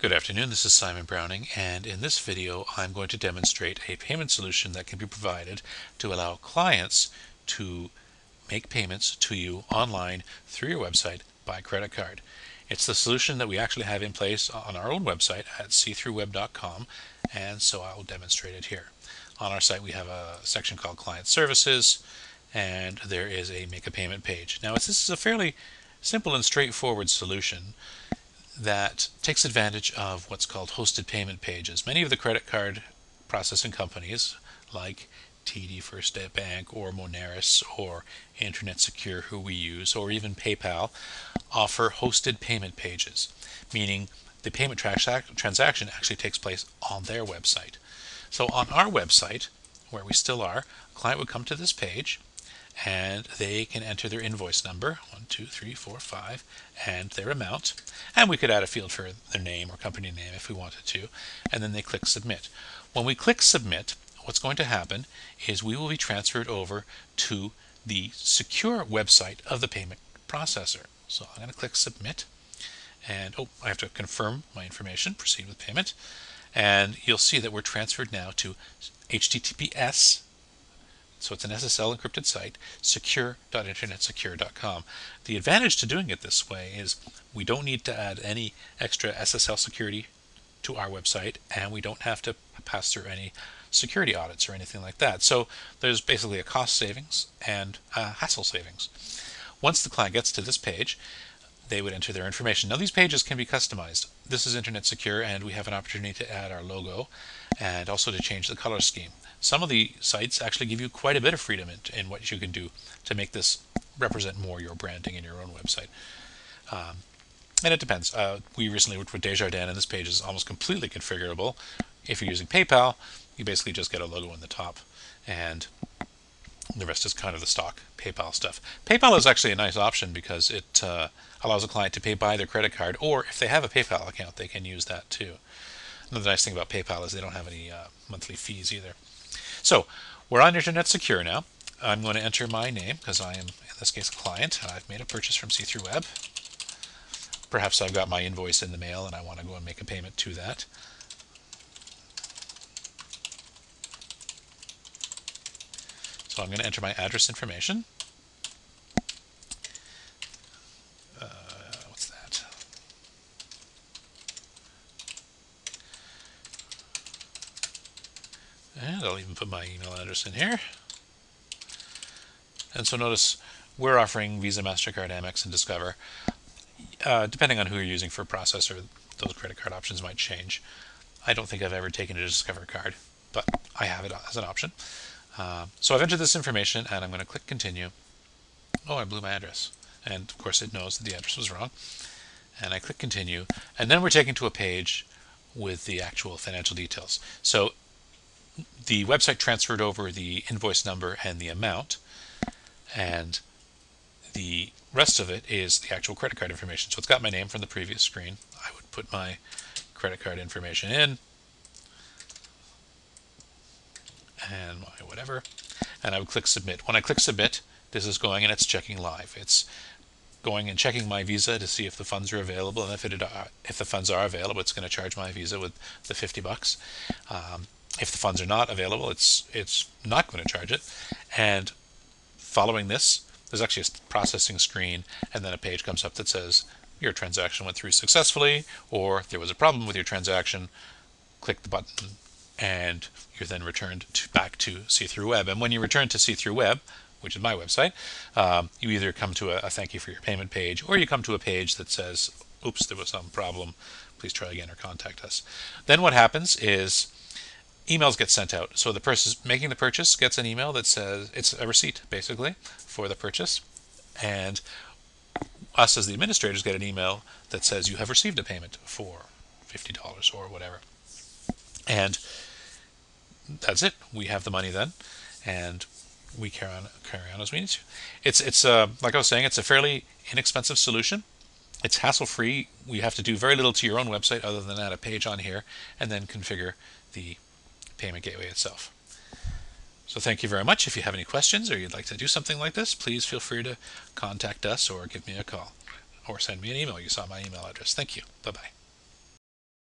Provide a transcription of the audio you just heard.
Good afternoon, this is Simon Browning and in this video I'm going to demonstrate a payment solution that can be provided to allow clients to make payments to you online through your website by credit card. It's the solution that we actually have in place on our own website at seethroughweb.com and so I'll demonstrate it here. On our site we have a section called Client Services and there is a make a payment page. Now this is a fairly simple and straightforward solution that takes advantage of what's called hosted payment pages. Many of the credit card processing companies like TD First Bank or Moneris or Internet Secure who we use or even PayPal offer hosted payment pages, meaning the payment transaction actually takes place on their website. So on our website, where we still are, a client would come to this page and they can enter their invoice number, one, two, three, four, five, and their amount. And we could add a field for their name or company name if we wanted to, and then they click submit. When we click submit, what's going to happen is we will be transferred over to the secure website of the payment processor. So I'm going to click submit and oh I have to confirm my information proceed with payment and you'll see that we're transferred now to https so it's an SSL encrypted site, secure.internetsecure.com. The advantage to doing it this way is we don't need to add any extra SSL security to our website and we don't have to pass through any security audits or anything like that. So there's basically a cost savings and hassle savings. Once the client gets to this page, they would enter their information. Now these pages can be customized. This is Internet Secure and we have an opportunity to add our logo and also to change the color scheme. Some of the sites actually give you quite a bit of freedom in, in what you can do to make this represent more your branding in your own website. Um, and it depends. Uh, we recently worked with Desjardins and this page is almost completely configurable. If you're using PayPal, you basically just get a logo in the top and the rest is kind of the stock PayPal stuff. PayPal is actually a nice option because it uh, allows a client to pay by their credit card, or if they have a PayPal account, they can use that too. Another nice thing about PayPal is they don't have any uh, monthly fees either. So we're on Internet Secure now. I'm going to enter my name because I am, in this case, a client. I've made a purchase from See Through Web. Perhaps I've got my invoice in the mail and I want to go and make a payment to that. So I'm going to enter my address information. Uh, what's that? And I'll even put my email address in here. And so notice we're offering Visa, MasterCard, Amex, and Discover. Uh, depending on who you're using for processor, those credit card options might change. I don't think I've ever taken a Discover card, but I have it as an option. Uh, so I've entered this information and I'm going to click continue. Oh, I blew my address. And of course it knows that the address was wrong. And I click continue. And then we're taken to a page with the actual financial details. So the website transferred over the invoice number and the amount. And the rest of it is the actual credit card information. So it's got my name from the previous screen. I would put my credit card information in. And my whatever, and I would click submit. When I click submit, this is going and it's checking live. It's going and checking my Visa to see if the funds are available, and if it uh, if the funds are available, it's going to charge my Visa with the 50 bucks. Um, if the funds are not available, it's it's not going to charge it. And following this, there's actually a processing screen, and then a page comes up that says your transaction went through successfully, or there was a problem with your transaction. Click the button and you're then returned to, back to See Through Web. And when you return to See Through Web, which is my website, um, you either come to a, a, thank you for your payment page, or you come to a page that says, oops, there was some problem, please try again or contact us. Then what happens is emails get sent out. So the person making the purchase gets an email that says, it's a receipt basically for the purchase. And us as the administrators get an email that says you have received a payment for $50 or whatever. And that's it. We have the money then, and we carry on carry on as we need to. It's it's uh, like I was saying, it's a fairly inexpensive solution. It's hassle free. We have to do very little to your own website other than add a page on here and then configure the payment gateway itself. So thank you very much. If you have any questions or you'd like to do something like this, please feel free to contact us or give me a call or send me an email. You saw my email address. Thank you. Bye bye.